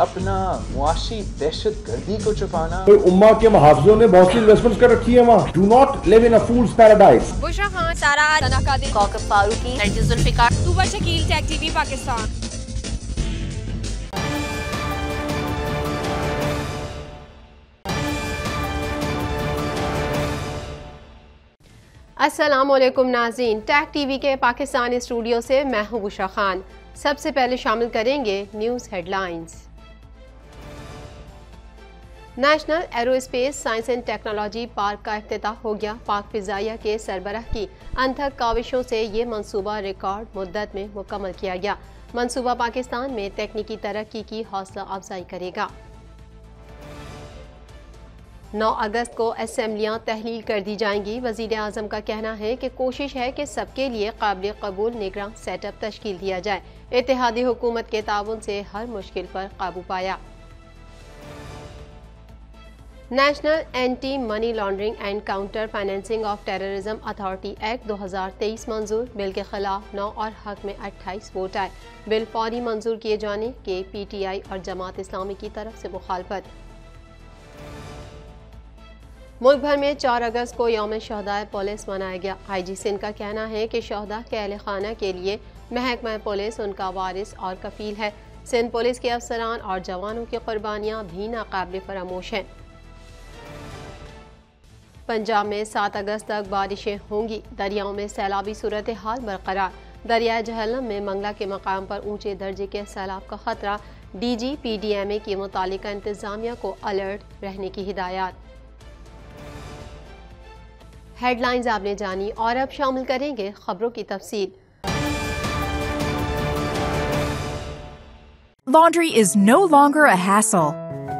अपना मुआशी दहशत गर्दी को छुपाना। कोई उम्मा के मुहावजों ने बहुत सी इन्वेस्टमेंट्स कर रखी है वहाँ। Do not live in a fool's paradise Bushra Khan Sara Kaukab Farooqui. Shakeel TV Pakistan. अस्सलाम वालेकुम नाजीन टैग टीवी के पाकिस्तानी स्टूडियो से मैं हूँ बुशा खान। सबसे पहले शामिल करेंगे news headlines. National aerospace science and technology park का अफ्ताह हो गया। पाक फिजाइया के सरबराह की अनथक काविशों से ये मनसूबा रिकॉर्ड मुद्दत में मुकम्मल किया गया। मनसूबा पाकिस्तान में तकनीकी तरक्की की हौसला अफजाई करेगा। 9 अगस्त को असम्बलियाँ तहलील कर दी जाएँगी। वज़ीर अजम का कहना है कि कोशिश है कि सबके लिए काबिल कबूल निगरान सेटअप तश्कील दिया जाए। इतिहादी हुकूमत के ताउन से हर मुश्किल पर काबू पाया। National anti money laundering and counter financing of terrorism authority act 2023 मंजूर। बिल के खिलाफ 9 और हक में 28 वोट आए। बिल फौरी मंजूर किए जाने के पीटीआई और जमात इस्लामी की तरफ़ से मुखालफत। मुल्क भर में 4 अगस्त को यौम शहदा पुलिस मनाया गया। आई जी सिंह का कहना है कि शहदा के अहल खाना के लिए महकमा पुलिस उनका वारिस और कफील है। सिंध पुलिस के अफसरान और जवानों की कुर्बानियाँ भी नाकबिल फरामोश हैं। पंजाब में सात अगस्त तक बारिशें होंगी। दरियाओं में सैलाबी सूरत हाल बरकरार। दरिया जहलम में मंगला के मकाम पर ऊँचे दर्जे के सैलाब का खतरा। D G P D M A की मुतल इंतजामिया को अलर्ट रहने की हिदायत। हेडलाइंस आपने जानी और अब शामिल करेंगे खबरों की तफसील। No longer a hassle.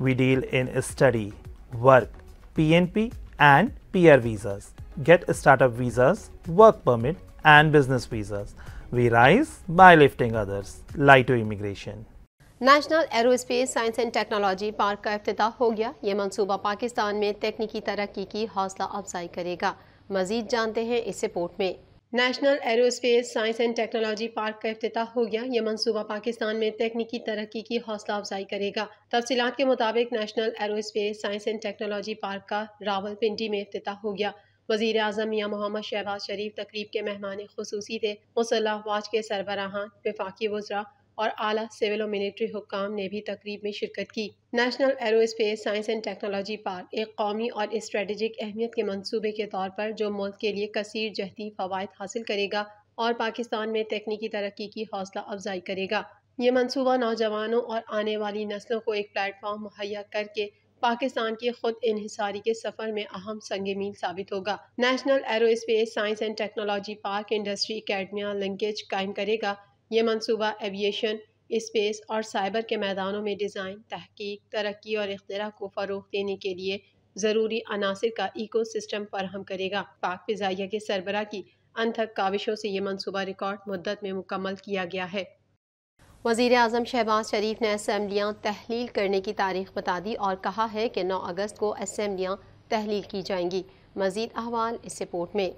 We deal in study, work, PNP, and PR visas. Get startup visas, work permit, and business visas. We rise by lifting others. Lito Immigration. National aerospace science and technology park का अफ्ताह हो गया ये मनसूबा पाकिस्तान में तकनीकी तरक्की की हौसला अफजाई करेगा मजीद जानते हैं इस रिपोर्ट में national aerospace science and technology park का अफ्ताह हो गया। यह मनसूबा पाकिस्तान में तकनीकी तरक्की की हौसला अफजाई करेगा। तफसीत के मुताबिक national aerospace science and technology park का रावल पिंडी में अफ्ताह हो गया। वज़ीर अजम या मोहम्मद शहबाज शरीफ तकरीब के मेहमान खसूसी थे। मुसल्ह वाज के सरबराहान, विफाकी वजरा और आला सिविल और मिलिट्री हुकाम ने भी तकरीब में शिरकत की। National aerospace science and technology park, एक कौमी और स्ट्रेटजिक अहमियत के मनसूबे के तौर पर जो मुल्क के लिए कसर जहती फ़वाद हासिल करेगा और पाकिस्तान में तकनीकी तरक्की की हौसला अफजाई करेगा। ये मनसूबा नौजवानों और आने वाली नस्लों को एक प्लेटफॉर्म मुहैया करके पाकिस्तान की खुद इहिसारी के सफ़र में अहम संग मील साबित होगा। National aerospace science and technology park industry academia linkage कायम करेगा। ये मनसूबा एविएशन, स्पेस और साइबर के मैदानों में डिज़ाइन, तहकीक, तरक्की और अख्तरा को फ़रोग देने के लिए ज़रूरी अनासर का इको सिस्टम फराहम करेगा। पाक फ़िज़ाइया के सरबरा की अनथक काविशों से ये मनसूबा रिकॉर्ड मुद्दत में मुकम्मल किया गया है। वज़ीर अजम शहबाज शरीफ ने असम्बलियाँ तहलील करने की तारीख बता दी और कहा है कि नौ अगस्त को असम्बलियाँ तहलील की जाएँगी। मजीद अहवाल इस रिपोर्ट में।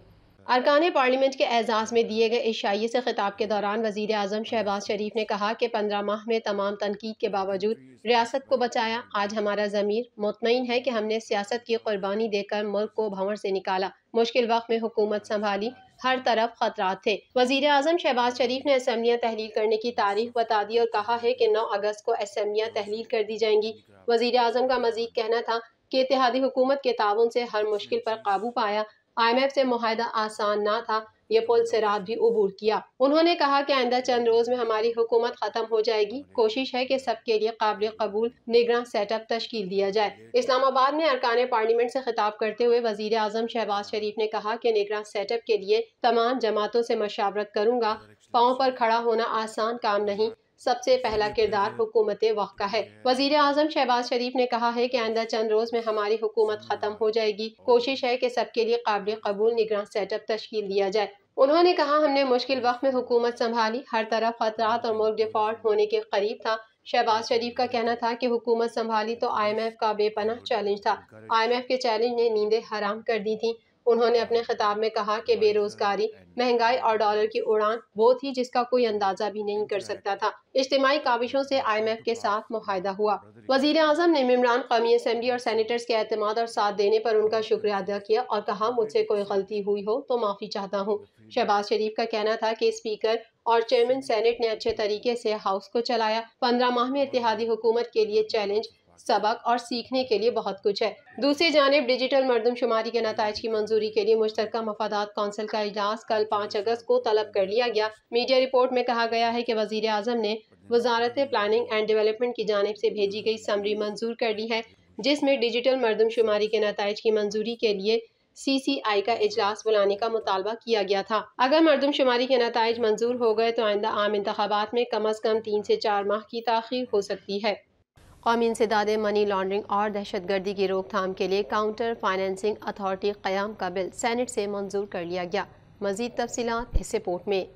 अरकान पार्लियामेंट के एजाज में दिए गए इशाइये से खिताब के दौरान वज़ीर अजम शहबाज शरीफ ने कहा कि पंद्रह माह में तमाम तनकीद के बावजूद रियासत को बचाया। आज हमारा ज़मीर मुतमिन है कि हमने सियासत की कुर्बानी देकर मुल्क को भंवर से निकाला। मुश्किल वक्त में हुकूमत संभाली। हर तरफ़ खतरा थे। वज़ीर अजम शहबाज शरीफ ने असम्बलियाँ तहलील करने की तारीख बता दी और कहा है कि नौ अगस्त को असम्बलियाँ तहलील कर दी जाएँगी। वज़ीर अजम का मजीद कहना था कि इतिहादी हुकूमत के ताउन से हर मुश्किल पर काबू पाया। आई एम से माहिदा आसान ना था, ये पुल से रात भी अबूर किया। उन्होंने कहा कि आइंदा चंद रोज में हमारी हुकूमत खत्म हो जाएगी। कोशिश है कि सबके लिए काबिल कबूल, निगरान सेटअप तश्कील दिया जाए। इस्लामाबाद में अरकान पार्लियामेंट से खिताब करते हुए वज़ीर अजम शहबाज शरीफ ने कहा कि निगरान सेटअप के लिए तमाम जमातों से मशावरत करूँगा। पाँव पर खड़ा होना आसान काम नहीं। सबसे पहला किरदार हुकूमत वक्त का है। वज़ीर आज़म शहबाज शरीफ ने कहा है कि आइंदा चंद रोज में हमारी हुकूमत खत्म हो जाएगी। कोशिश है कि सबके लिए काबिल कबूल निगरान सेटअप तश्कील दिया जाए। उन्होंने कहा हमने मुश्किल वक्त में हुकूमत संभाली। हर तरफ़ खतरात और मुल्क डिफ़ॉल्ट होने के करीब था। शहबाज शरीफ का कहना था कि हुकूमत संभाली तो आईएमएफ का बेपना चैलेंज था। आईएमएफ के चैलेंज ने नींदें हराम कर दी थी। उन्होंने अपने खिताब में कहा कि बेरोजगारी, महँगाई और डॉलर की उड़ान वो थी जिसका कोई अंदाज़ा भी नहीं कर सकता था। इज्तमाही काविशों से आई एम एफ़ के साथ मुहिदा हुआ। वज़ीर अजम ने इमरान कौमी असम्बली और सैनिटर्स के अहतमाद और साथ देने पर उनका शुक्रिया अदा किया और कहा, मुझसे कोई गलती हुई हो तो माफ़ी चाहता हूँ। शहबाज शरीफ का कहना था कि स्पीकर और चेयरमैन सेनेट ने अच्छे तरीके से हाउस को चलाया। पंद्रह माह में इतिहादी हुकूमत के लिए चैलेंज सबक और सीखने के लिए बहुत कुछ है। दूसरी जानब, डिजिटल मरदमशुमारी के नतज की मंजूरी के लिए मुश्तर मफादात कौंसिल का इजलास कल पाँच अगस्त को तलब कर लिया गया। मीडिया रिपोर्ट में कहा गया है कि वज़ीर अजम ने वजारत प्लानिंग एंड डेवलपमेंट की जानब से भेजी गई समरी मंजूर कर ली है, जिसमें डिजिटल मरदमशुमारी के नतज की मंजूरी के लिए सी सी आई का इजलास बुलाने का मुतालबा किया गया था। अगर मरदमशुमारी के नतज मंजूर हो गए तो आइंदा आम इंतबात में कम अज़ कम तीन से चार माह की तखीर हो सकती है। कौमी इंसदाद मनी लॉन्ड्रिंग और दहशत गर्दी की रोकथाम के लिए काउंटर फाइनेंसिंग अथॉरिटी क्याम का बिल सैनट से मंजूर कर लिया गया। मजीद तफसीत इस रिपोर्ट में।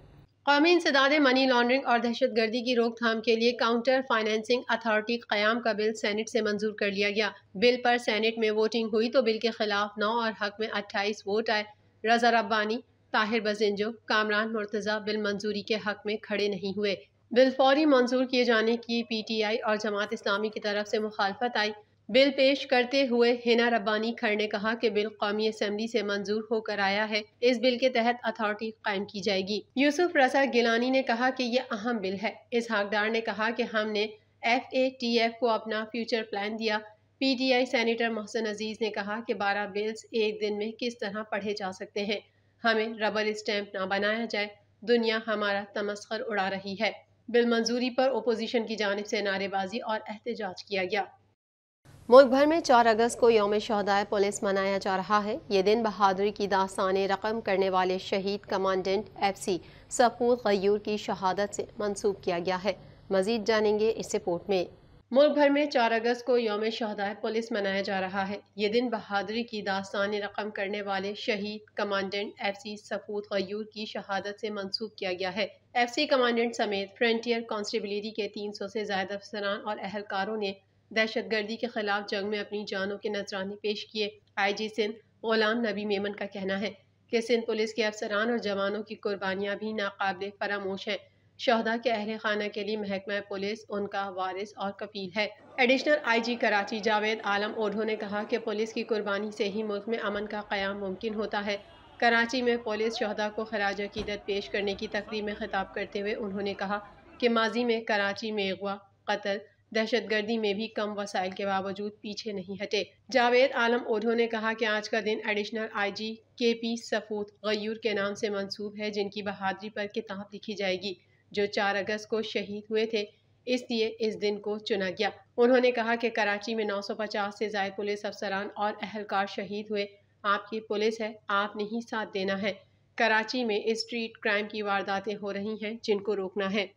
कौमी इंसदाद मनी लॉन्ड्रिंग और दहशत गर्दी की रोकथाम के लिए काउंटर फाइनेंसिंग अथॉरिटी क्याम का बिल सैनट से मंजूर कर लिया गया। बिल पर सैनट में वोटिंग हुई तो बिल के खिलाफ नौ और हक में अट्ठाईस वोट आए। रजा रब्बानी, ताहिर बजिंजो, कामरान, मुर्तज़ा बिल मंजूरी के हक में खड़े नहीं हुए। बिल फौरी मंजूर किए जाने की पी टी आई और जमात इस्लामी की तरफ़ से मुखालफत आई। बिल पेश करते हुए हिना रब्बानी खर ने कहा कि बिल कौमी असम्बली से मंजूर होकर आया है। इस बिल के तहत अथॉरिटी कायम की जाएगी। यूसुफ रसा गिलानी ने कहा कि यह अहम बिल है। इस हकदार ने कहा कि हमने एफ़ ए टी एफ़ को अपना फ्यूचर प्लान दिया। P T I senator Mohsin Aziz ने कहा कि बारह बिल्स एक दिन में किस तरह पढ़े जा सकते हैं। हमें रबर स्टैम्प ना बनाया जाए। दुनिया हमारा तमस्कर उड़ा रही है। बिल मंजूरी पर ओपोजिशन की जानब से नारेबाजी और एहतजाज किया गया। मुल्क भर में चार अगस्त को योम शहदाय पुलिस मनाया जा रहा है। ये दिन बहादुरी की दास्तान रकम करने वाले शहीद commandant F C Safoor Ghayur की शहादत से मनसूब किया गया है। मजीद जानेंगे इस रिपोर्ट में। मुल्क भर में चार अगस्त को योम शहदाय पुलिस मनाया जा रहा है। ये दिन बहादुरी की दास्तान रकम करने वाले शहीद commandant F C Safwat Ghayur की शहादत से मनसूब किया गया है। एफ़ सी कमांडेंट समेत फ्रंटियर कॉन्स्टेबिलिटी के तीन सौ से ज़्यादा अफसरान और अहलकारों ने दहशत गर्दी के खिलाफ जंग में अपनी जानों के नजराने पेश किए। आई जी सिंध गुलाम नबी मेमन का कहना है कि सिंध पुलिस के अफसरान और जवानों की कुर्बानियाँ भी नाकबिल फरामोश हैं। शहदा के अहल खाना के लिए महकमा पुलिस, उनका वारिस और कफील है। एडिशनल आईजी कराची जावेद आलम ओढ़ो ने कहा कि पुलिस की कुर्बानी से ही मुल्क में अमन का क्याम मुमकिन होता है। कराची में पुलिस शहदा को खराज अकीदत पेश करने की तकरीब में खिताब करते हुए उन्होंने कहा कि माजी में कराची में अगवा, कत्ल दहशत गर्दी में भी कम वसाइल के बावजूद पीछे नहीं हटे। जावेद आलम ओढ़ो ने कहा कि आज का दिन additional IG K P Safwat Ghayur के नाम से मंसूब है, जिनकी बहादरी पर किताब लिखी जाएगी। जो 4 अगस्त को शहीद हुए थे, इसलिए इस दिन को चुना गया। उन्होंने कहा कि कराची में 950 से ज़्यादा पुलिस अफसरान और अहलकार शहीद हुए। आपकी पुलिस है आपने ही साथ देना है। कराची में स्ट्रीट क्राइम की वारदातें हो रही हैं, जिनको रोकना है।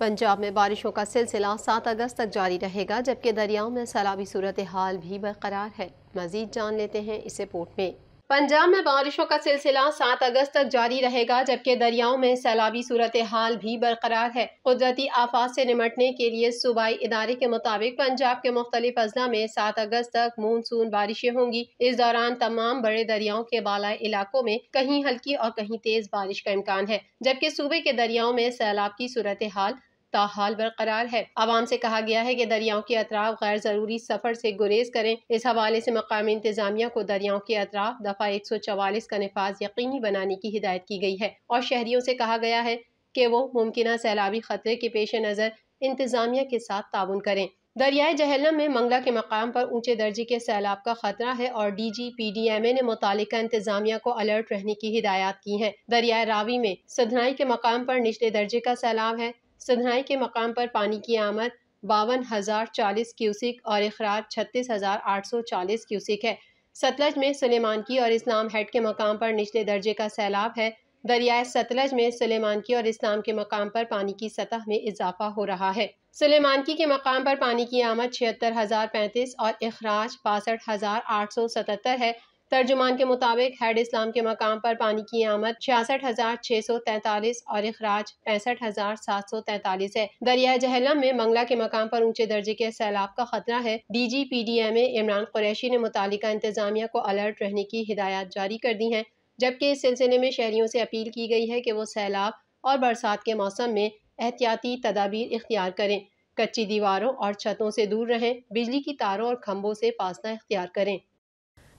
पंजाब में बारिशों का सिलसिला सात अगस्त तक जारी रहेगा, जबकि दरियाओं में सैलाबी सूरत हाल भी बरकरार है। मजीद जान लेते हैं इस रिपोर्ट में। पंजाब में बारिशों का सिलसिला सात अगस्त तक जारी रहेगा, जबकि दरियाओं में सैलाबी सूरत हाल भी बरकरार है। कुदरती आफात से निमटने के लिए सूबाई इदारे के मुताबिक पंजाब के मुख्तलिफ़ अजला में सात अगस्त तक मानसून बारिशें होंगी। इस दौरान तमाम बड़े दरियाओं के बालाई इलाकों में कहीं हल्की और कहीं तेज बारिश का इम्कान है, जबकि सूबे के दरियाओं में सैलाब की सूरत हाल ताहाल बरकरार है। आवाम से कहा गया है की दरियाओं के अतराफ गैर ज़रूरी सफ़र से गुरेज करें। इस हवाले से मकामी इंतजामिया को दरियाओं के अतराफ दफ़ा एक सौ चवालीस का नफाज यकीनी बनाने की हिदायत की गई है और शहरियों से कहा गया है कि वो मुमकिन सैलाबी खतरे के पेश नज़र इंतजामिया के साथ ताउन करें। दरियाए जहलम में मंगला के मकाम पर ऊँचे दर्जे के सैलाब का खतरा है और D G P D M A ने मुतल इंतजामिया को अलर्ट रहने की हिदायत की है। दरियाए रावी में सदनाई के मकाम पर निचले दर्जे का सैलाब है। सदनाई के मकाम पर पानी की आमद बावन हज़ार चालीस क्यूसिक और अखराज छत्तीस हज़ार आठ सौ चालीस क्यूसिक है। सतलज में सलेमान की और इस्लाम हेड के मकाम पर निचले दर्जे का सैलाब है। दरियाए सतलज में सलेमान की और इस्लाम के मकाम पर पानी की सतह में इजाफा हो रहा है। सलेमान की के मकाम पर पानी की आमद छिहत्तर हज़ार पैंतीस और अखराज बासठ हज़ार आठ सौ सतहत्तर है। तर्जुमान के मुताबिक हेड इस्लाम के मकाम पर पानी की आमद छियासठ हज़ार छह सौ तैतालीस और अखराज पैंसठ हज़ार सात सौ तैतालीस है। दरिया जहलम में मंगला के मकाम पर ऊँचे दर्जे के सैलाब का खतरा है। D G P D M A Imran Qureshi ने मुतल इंतजामिया को अलर्ट रहने की हिदायत जारी कर दी है, जबकि इस सिलसिले में शहरियों से अपील की गई है कि वो सैलाब और बरसात के मौसम में एहतियाती तदाबीर इख्तियार करें। कच्ची दीवारों और छतों से दूर रहें, बिजली की तारों और खम्भों से पासना इख्तियार करें।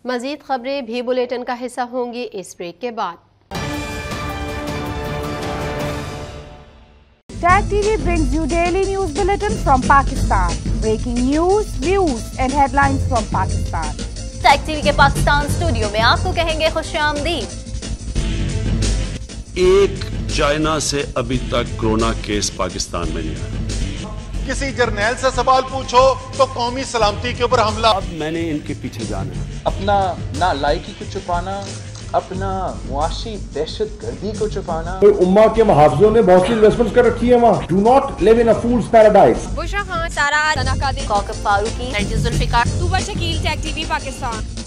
मजीद खबरें भी बुलेटिन का हिस्सा होंगी इस ब्रेक के बाद Tag TV brings you daily news bulletin from Pakistan. Breaking news, views and headlines from Pakistan. Tag TV के पाकिस्तान स्टूडियो में आपको कहेंगे खुश आमदीद एक चाइना से अभी तक कोरोना केस पाकिस्तान में नहीं आया किसी जर्नैल से सवाल पूछो तो कौमी सलामती के ऊपर हमला। अब मैंने इनके पीछे जाना अपना ना लायकी को छुपाना अपना मुआशी दहशत गर्दी को छुपाना। कोई उम्मा के मुहावजों ने बहुत सी इन्वेस्टमेंट कर रखी है वहाँ। Do not live in fool's paradise Bushra Khan Sara Farooqui Shakeel TV Pakistan.